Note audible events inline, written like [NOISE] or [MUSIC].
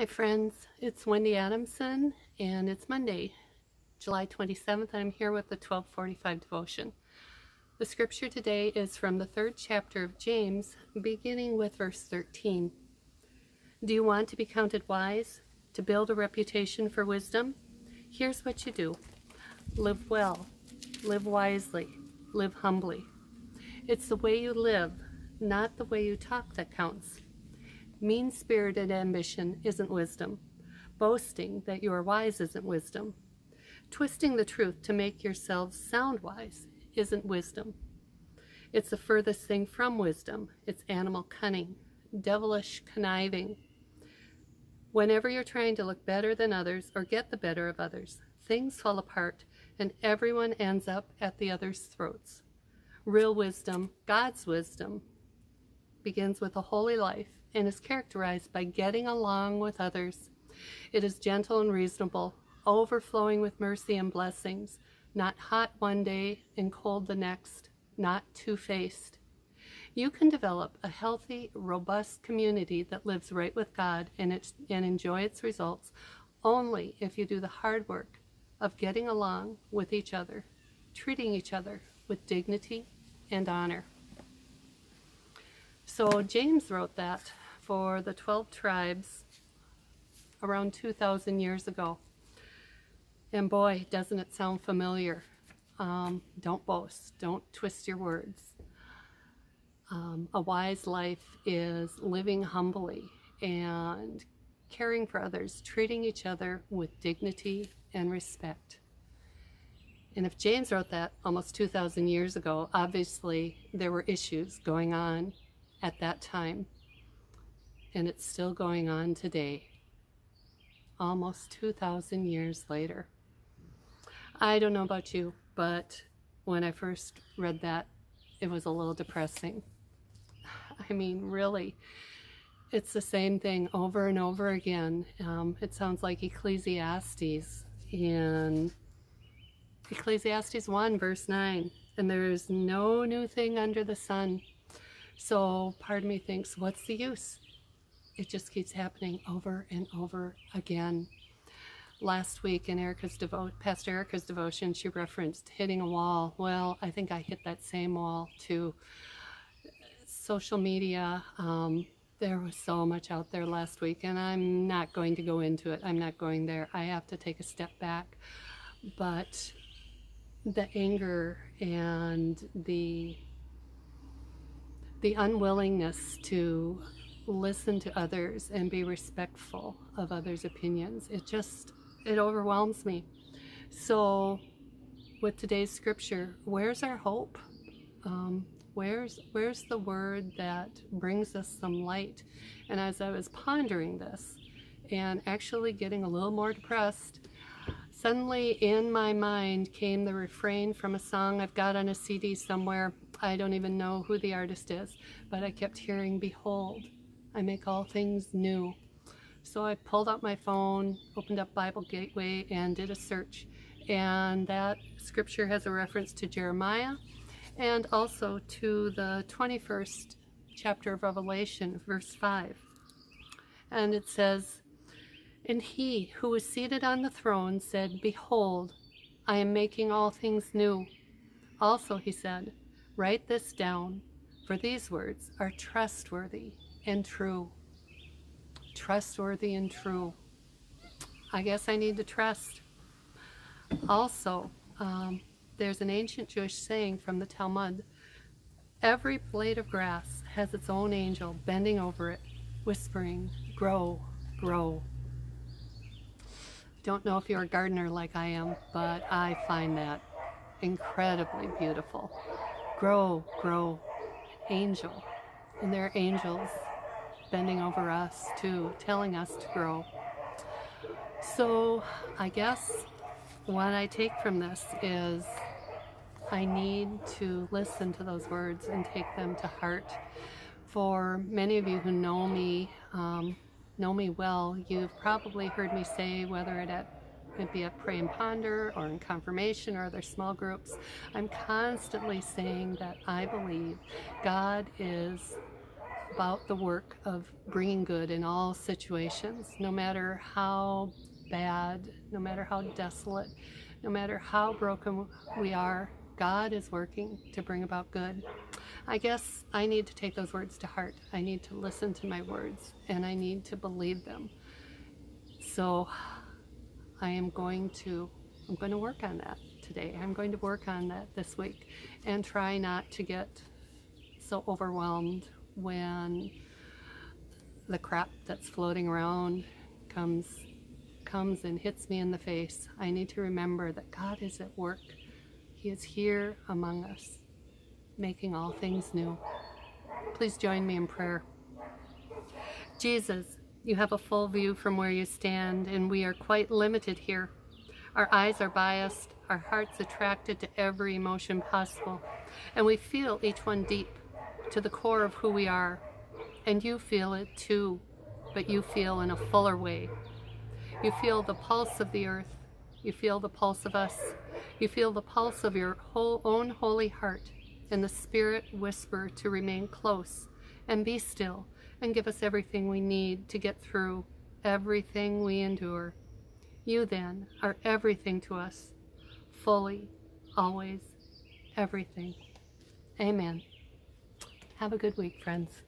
Hi friends, it's Wendy Adamson and it's Monday, July 27th. I'm here with the 1245 devotion. The scripture today is from the third chapter of James, beginning with verse 13. Do you want to be counted wise, to build a reputation for wisdom? Here's what you do. Live well, live wisely, live humbly. It's the way you live, not the way you talk that counts. Mean-spirited ambition isn't wisdom. Boasting that you are wise isn't wisdom. Twisting the truth to make yourselves sound wise isn't wisdom. It's the furthest thing from wisdom. It's animal cunning, devilish conniving. Whenever you're trying to look better than others or get the better of others, things fall apart and everyone ends up at the other's throats. Real wisdom, God's wisdom, begins with a holy life and is characterized by getting along with others. It is gentle and reasonable, overflowing with mercy and blessings, not hot one day and cold the next, not two-faced. You can develop a healthy, robust community that lives right with God and, it, and enjoy its results only if you do the hard work of getting along with each other, treating each other with dignity and honor. So James wrote that for the 12 tribes around 2,000 years ago. And boy, doesn't it sound familiar. Um, don't boast. Don't twist your words. Um, a wise life is living humbly and caring for others, treating each other with dignity and respect. And if James wrote that almost 2,000 years ago, obviously there were issues going on at that time and it's still going on today, almost 2,000 years later. I don't know about you, but when I first read that, it was a little depressing. [SIGHS] I mean, really, it's the same thing over and over again. Um, it sounds like Ecclesiastes in Ecclesiastes 1 verse 9. And there is no new thing under the sun. So part of me thinks, what's the use? It just keeps happening over and over again. Last week in Erica's devo Pastor Erica's devotion, she referenced hitting a wall. Well, I think I hit that same wall too. Social media, um, there was so much out there last week, and I'm not going to go into it. I'm not going there. I have to take a step back. But the anger and the the unwillingness to listen to others and be respectful of others' opinions. It just, it overwhelms me. So with today's scripture, where's our hope? Um, where's, where's the word that brings us some light? And as I was pondering this and actually getting a little more depressed, suddenly in my mind came the refrain from a song I've got on a CD somewhere. I don't even know who the artist is, but I kept hearing, Behold, I make all things new. So I pulled out my phone, opened up Bible Gateway, and did a search. And that scripture has a reference to Jeremiah and also to the 21st chapter of Revelation, verse 5. And it says, And he who was seated on the throne said, Behold, I am making all things new. Also, he said, Write this down, for these words are trustworthy and true. Trustworthy and true. I guess I need to trust. Also, um, there's an ancient Jewish saying from the Talmud, every blade of grass has its own angel bending over it, whispering, grow, grow. Don't know if you're a gardener like I am, but I find that incredibly beautiful. Grow, grow, angel. And they're angels bending over us too, telling us to grow. So I guess what I take from this is I need to listen to those words and take them to heart. For many of you who know me, um, know me well, you've probably heard me say whether it at it be at Pray and Ponder or in confirmation or other small groups, I'm constantly saying that I believe God is about the work of bringing good in all situations, no matter how bad, no matter how desolate, no matter how broken we are, God is working to bring about good. I guess I need to take those words to heart. I need to listen to my words and I need to believe them. So I am going to I'm going to work on that today. I'm going to work on that this week and try not to get so overwhelmed when the crap that's floating around comes comes and hits me in the face. I need to remember that God is at work. He is here among us, making all things new. Please join me in prayer. Jesus, you have a full view from where you stand, and we are quite limited here. Our eyes are biased, our hearts attracted to every emotion possible, and we feel each one deep to the core of who we are. And you feel it too, but you feel in a fuller way. You feel the pulse of the earth. You feel the pulse of us. You feel the pulse of your whole own holy heart, and the Spirit whisper to remain close and be still and give us everything we need to get through everything we endure. You then are everything to us, fully, always, everything. Amen. Have a good week, friends.